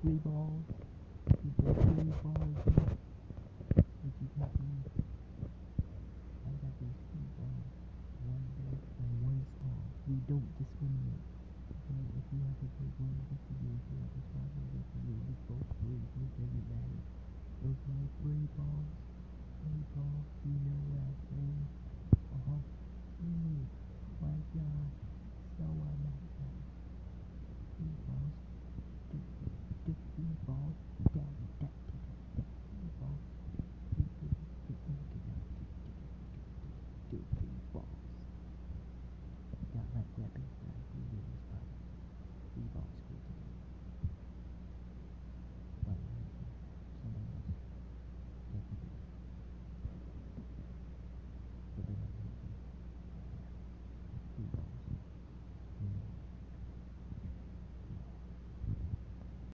three balls. You put three balls in. But you got these. I got these three balls. One big and one small. We don't discriminate. Okay, if you have a big one, good for you. If you have a small one, good for you. It's both free. It doesn't matter. Okay, three balls. Three balls. You know do ping pong.